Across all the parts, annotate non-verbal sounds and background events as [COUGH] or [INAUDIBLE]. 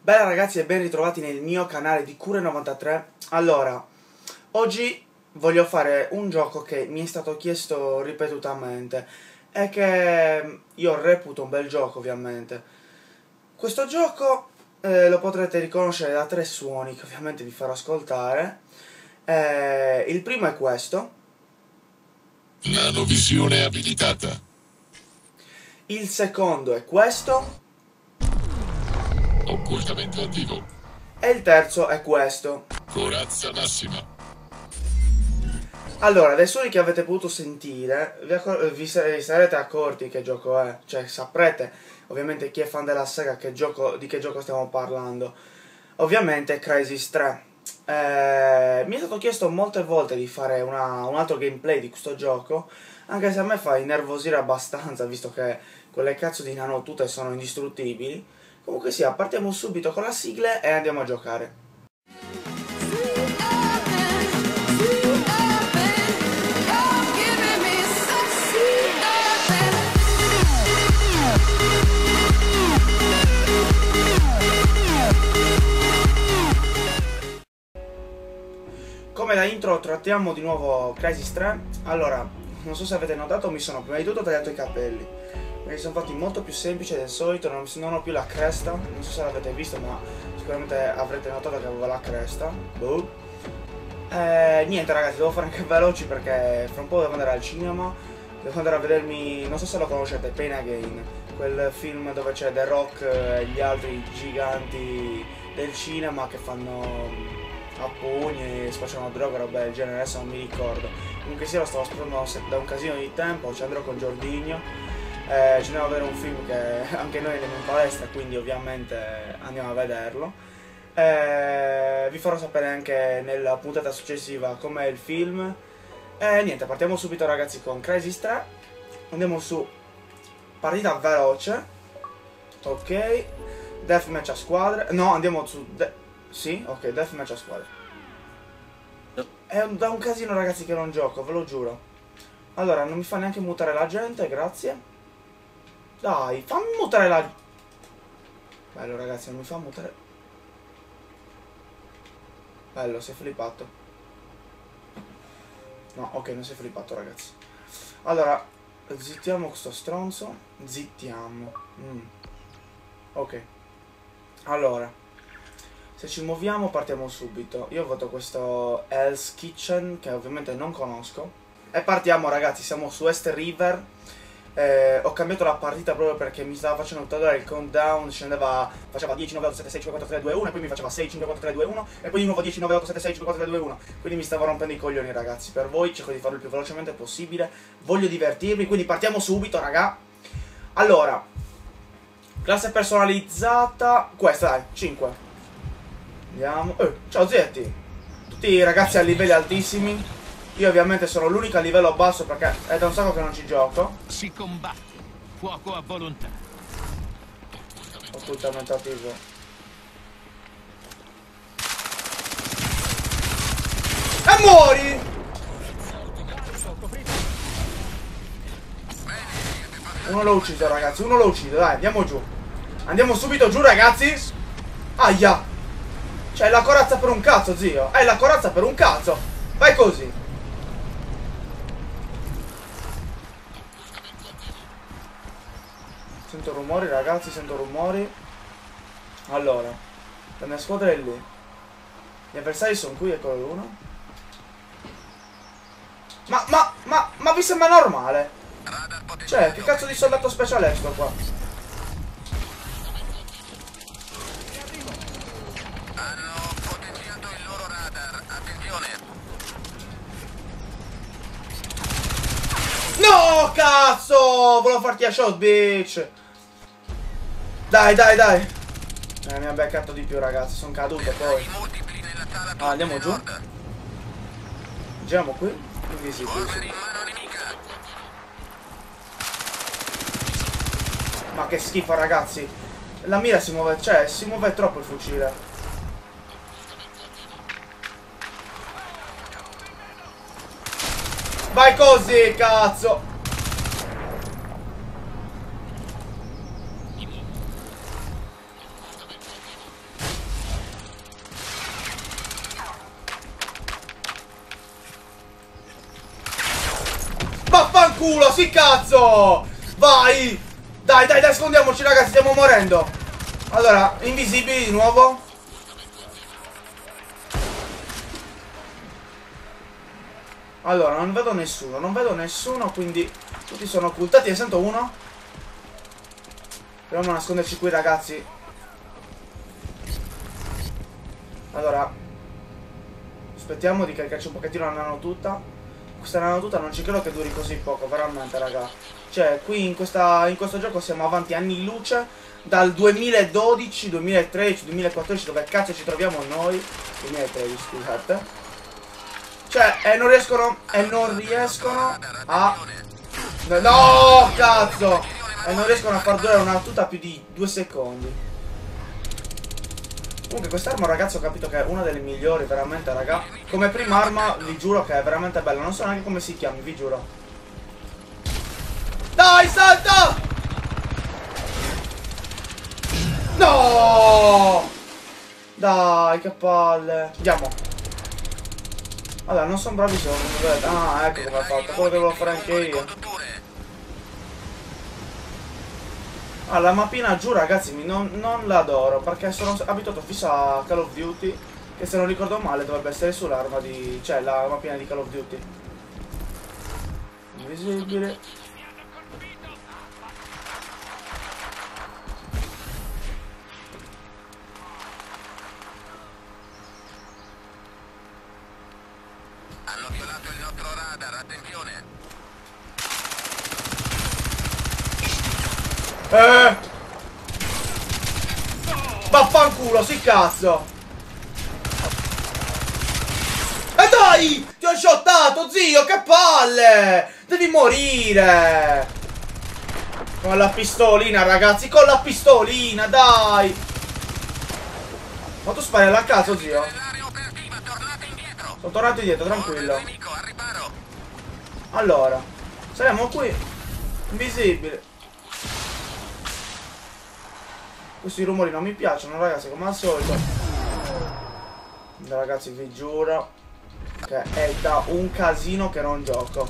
Bella ragazzi e ben ritrovati nel mio canale di Cure93. Allora, oggi voglio fare un gioco che mi è stato chiesto ripetutamente E che io reputo un bel gioco ovviamente. Questo gioco eh, lo potrete riconoscere da tre suoni che ovviamente vi farò ascoltare. Eh, Il primo è questo. Nanovisione abilitata. Il secondo è questo Occultamento attivo. E il terzo è questo Corazza massima. Allora, dai suoni che avete potuto sentire, vi, accor- vi sa- vi sarete accorti che gioco è, cioè saprete ovviamente chi è fan della saga che gioco, di che gioco stiamo parlando. Ovviamente è Crysis 3. Eh, mi è stato chiesto molte volte di fare una- un altro gameplay di questo gioco, anche se a me fa innervosire abbastanza, visto che quelle cazzo di nanotute sono indistruttibili. Comunque sia, partiamo subito con la sigla e andiamo a giocare. Come da intro trattiamo di nuovo Crisis 3. Allora, non so se avete notato, mi sono prima di tutto tagliato i capelli. Li sono fatti molto più semplici del solito, non, non ho più la cresta. Non so se l'avete visto, ma sicuramente avrete notato che avevo la cresta. Boh. Eh, niente ragazzi, devo fare anche [LAUGHS] veloci perché fra un po' devo andare al cinema. Devo andare a vedermi, non so se lo conoscete, Pain Again. Quel film dove c'è The Rock e gli altri giganti del cinema che fanno a pugni, spacciano droga, roba del genere, adesso non mi ricordo. Comunque sia, lo stavo aspettando da un casino di tempo, ci andrò con Giordigno. Eh, ci andiamo a vedere un film che [LAUGHS] anche noi andiamo in palestra, quindi ovviamente andiamo a vederlo. Eh, vi farò sapere anche nella puntata successiva com'è il film. E niente, partiamo subito ragazzi con Crisis 3. Andiamo su partita veloce. Ok. Deathmatch a squadre. No, andiamo su... de- sì, ok, Deathmatch a squadre. È un- da un casino ragazzi che non gioco, ve lo giuro. Allora, non mi fa neanche mutare la gente, grazie. Dai, fammi mutare la... Bello ragazzi, non mi fa mutare... Bello, si è flippato. No, ok, non si è flippato ragazzi. Allora, zittiamo questo stronzo. Zittiamo. Mm. Ok. Allora, se ci muoviamo partiamo subito. Io voto questo Hell's Kitchen, che ovviamente non conosco. E partiamo ragazzi, siamo su Est River. Eh, ho cambiato la partita proprio perché mi stava facendo tutto il countdown, scendeva, faceva 10, 9, 8, 7, 6, 5, 4, 3, 2, 1 e poi mi faceva 6, 5, 4, 3, 2, 1 e poi di nuovo 10, 9, 8, 7, 6, 5, 4, 3, 2, 1 quindi mi stavo rompendo i coglioni ragazzi. Per voi, cerco di farlo il più velocemente possibile. Voglio divertirmi, quindi partiamo subito raga. Allora classe personalizzata questa dai, 5 andiamo, eh, ciao Zetti tutti ragazzi a livelli altissimi io ovviamente sono l'unico a livello basso perché è da un sacco che non ci gioco. Si combatte. Fuoco a volontà. occultamento attivo e muori! Uno l'ho ucciso ragazzi uno l'ho ucciso dai andiamo giù. Andiamo subito giù ragazzi. Aia. C'è la corazza per un cazzo zio. È la corazza per un cazzo. Vai così Sento rumori ragazzi, sento rumori. Allora, la mia squadra è lì. Gli avversari sono qui, eccolo uno. Ma, ma, ma, ma vi sembra normale? Cioè, che cazzo di soldato speciale è sto qua? No, cazzo! Volevo farti a shot, bitch! Dai, dai, dai! Eh, mi ha beccato di più, ragazzi. Sono caduto poi. Ah, andiamo giù? Giriamo qui? Qui nemica. Ma che schifo, ragazzi. La mira si muove, cioè, si muove troppo il fucile. Vai così, cazzo! Vaffanculo, sì cazzo! Vai! Dai, dai, dai, scondiamoci ragazzi, stiamo morendo. Allora, invisibili di nuovo. Allora, non vedo nessuno, non vedo nessuno, quindi tutti sono occultati. Ne sento uno. Proviamo a nasconderci qui, ragazzi. Allora, aspettiamo di caricarci un pochettino la nano tutta. Questa nano tutta non ci credo che duri così poco, veramente, raga. Cioè, qui in, questa, in questo gioco siamo avanti anni luce. Dal 2012, 2013, 2014, dove cazzo ci troviamo noi? 2013, scusate. Cioè, e non riescono. E non riescono a. No, cazzo! E non riescono a far durare una tuta più di due secondi. Comunque quest'arma ragazzi ho capito che è una delle migliori veramente raga. Come prima arma vi giuro che è veramente bella. Non so neanche come si chiami vi giuro. Dai salta! No! Dai che palle. Andiamo. Allora non sono bravissimo. Ah ecco come ha fatto Quello che volevo fare anche io Ah, la mappina giù ragazzi non, non l'adoro perché sono abituato fisso a Call of Duty che se non ricordo male dovrebbe essere sull'arma di... cioè la mappina di Call of Duty. Invisibile. Hanno violato il nostro radar, attenzione! Eh! Vaffanculo, sì cazzo! E dai! Ti ho shottato, zio, che palle! Devi morire! Con la pistolina, ragazzi, con la pistolina, dai! Ma tu spari alla cazzo, zio? Sono tornato indietro, tranquillo. Allora, saremo qui. Invisibile. Questi rumori non mi piacciono, ragazzi, come al solito. Ragazzi, vi giuro che è da un casino che non gioco.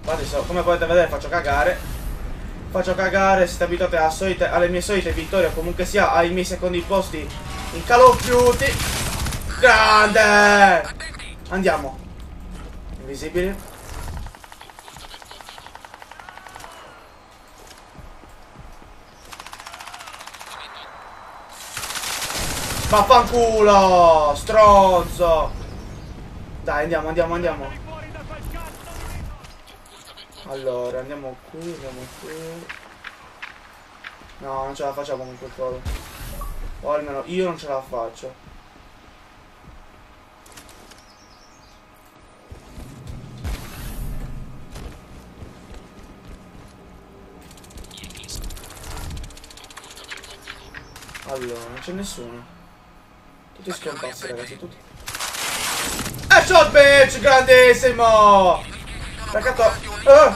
Infatti, come potete vedere, faccio cagare. Faccio cagare, siete abituati solite- alle mie solite vittorie, o comunque sia ai miei secondi posti in Call of Duty. Grande! Andiamo. Invisibili. Vaffanculo! Stronzo! Dai, andiamo, andiamo, andiamo. Allora, andiamo qui, andiamo qui. No, non ce la facciamo con quel coso. O almeno io non ce la faccio. Allora, non c'è nessuno. Tutti scomparsi, ragazzi, tutti. Headshot bitch, grandissimo! Ragazzi, eh,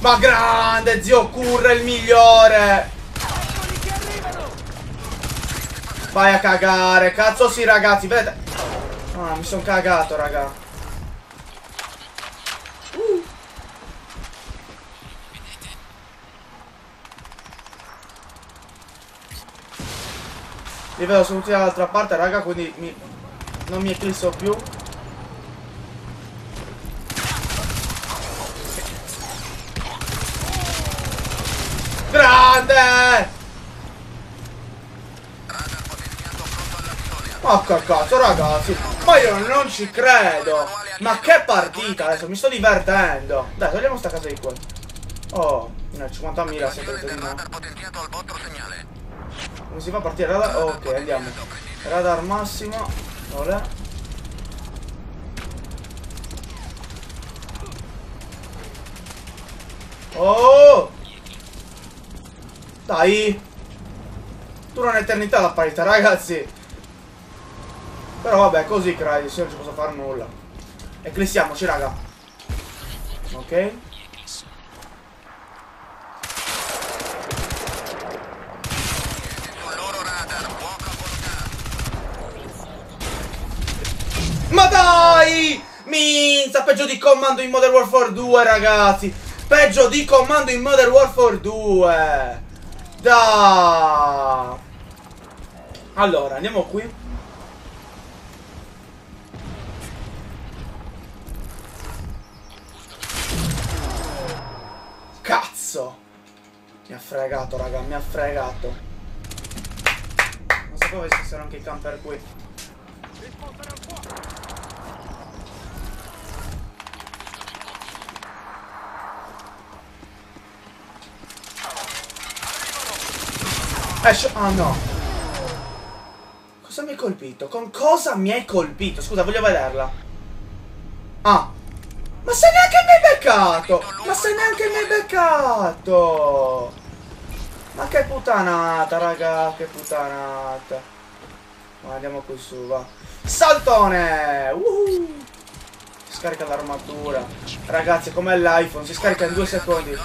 ma grande, zio Curra, il migliore! Vai a cagare, cazzo sì, ragazzi, vedete? Ah, mi sono cagato, raga. Li vedo sono tutti dall'altra parte, raga, quindi mi- non mi eclisso più. Grande! Che cazzo, ragazzi! Ma io non ci credo! Ma che partita adesso, mi sto divertendo! Dai, togliamo sta casa di qua. Oh, no, 50.000 segreti di no. Radar potenziato al vostro segnale. Come si fa a partire? Radar? Ok, andiamo. Radar massimo. Olè. Oh! Dai! Dura un'eternità la partita, ragazzi! Però vabbè, così credi, se non ci posso fare nulla. Eclissiamoci, raga. Ok? Sul loro radar, fuoco a volontà. Ma dai! Minza, peggio di comando in Modern Warfare 2, ragazzi! Peggio di comando in Modern Warfare 2! Da! Allora, andiamo qui. Cazzo! Mi ha fregato, raga, mi ha fregato. Non sapevo esistessero anche i camper qui. Esce... Ah no. Cosa mi hai colpito? Con cosa mi hai colpito? Scusa, voglio vederla. Ah. Ma se neanche mi hai beccato! Ma se neanche mi hai beccato! Ma che puttanata, raga, che puttanata. Ma andiamo qui su, va. Saltone! Si scarica l'armatura. Ragazzi, com'è l'iPhone? Si scarica in due secondi.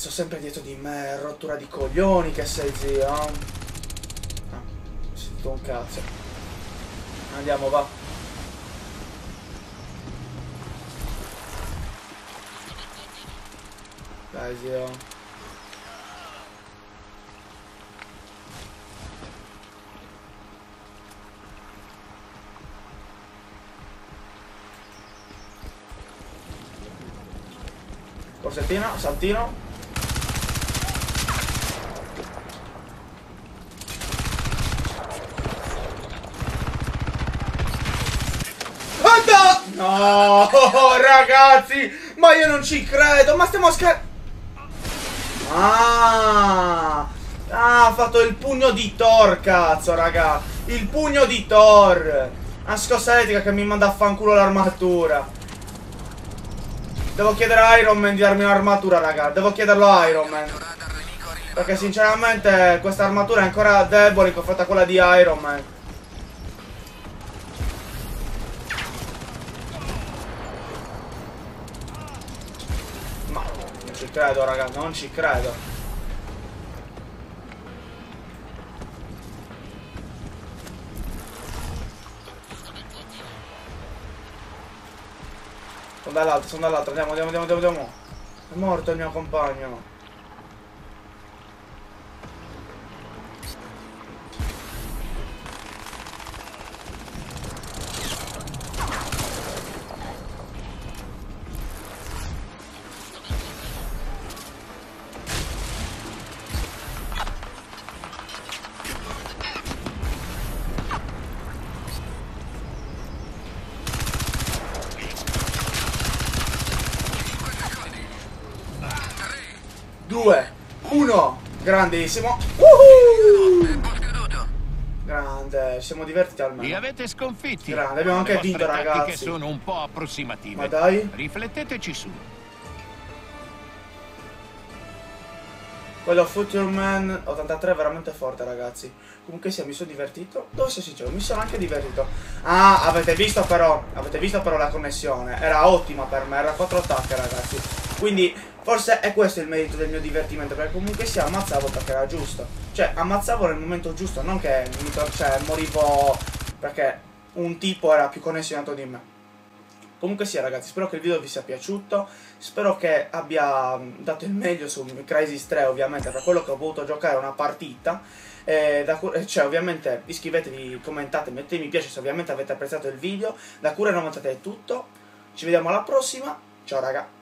Cazzo, sempre dietro di me, rottura di coglioni che sei zio. Ah, sento un cazzo. Andiamo, va. Dai, zio. Corsettina, saltino. Anda! No, ragazzi, ma io non ci credo, ma stiamo scherzando. Ah, ah, ha fatto il pugno di Thor, cazzo, raga. Il pugno di Thor. Una scossa elettrica che mi manda a fanculo l'armatura. Devo chiedere a Iron Man di darmi un'armatura, raga. Devo chiederlo a Iron Man. Perché sinceramente questa armatura è ancora debole in confronto a quella di Iron Man. Ma non ci credo, raga, non ci credo. Sono dall'altro, sono dall'altro, andiamo, andiamo, andiamo, andiamo, andiamo. È morto il mio compagno. Due, uno, grandissimo. Woohoo! Grande, siamo divertiti Li almeno. avete sconfitti. Grande, abbiamo anche vinto, ragazzi. sono un po' approssimative. Ma dai. Rifletteteci su. Quello Future Man 83 è veramente forte, ragazzi. Comunque sia, mi sono divertito. Devo essere sincero, mi sono anche divertito. Ah, avete visto però, avete visto però la connessione. Era ottima per me, era 4 attacchi, ragazzi. Quindi, forse è questo il merito del mio divertimento, perché comunque sia ammazzavo perché era giusto. Cioè, ammazzavo nel momento giusto, non che mi cioè, morivo perché un tipo era più connessionato di me. Comunque sia ragazzi, spero che il video vi sia piaciuto, spero che abbia mh, dato il meglio su Crysis 3 ovviamente, per quello che ho voluto giocare una partita, eh, da cioè ovviamente iscrivetevi, commentate, mettete mi piace se ovviamente avete apprezzato il video, da Cura 93 è tutto, ci vediamo alla prossima, ciao raga!